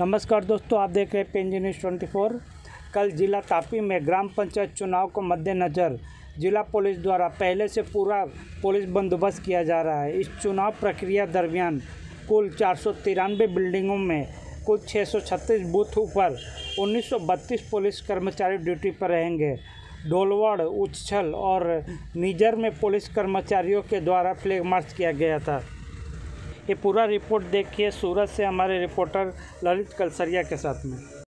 नमस्कार दोस्तों, आप देख रहे हैं पेंजी न्यूज़ ट्वेंटी फोर। कल जिला तापी में ग्राम पंचायत चुनाव को मद्देनज़र जिला पुलिस द्वारा पहले से पूरा पुलिस बंदोबस्त किया जा रहा है। इस चुनाव प्रक्रिया दरमियान कुल चार सौ तिरानवे बिल्डिंगों में कुल 636 बूथ पर 1932 पुलिस कर्मचारी ड्यूटी पर रहेंगे। ढोलवाड़ उच्छल और निजर में पुलिस कर्मचारियों के द्वारा फ्लैग मार्च किया गया था। ये पूरा रिपोर्ट देखिए सूरत से हमारे रिपोर्टर ललित कलसरिया के साथ में।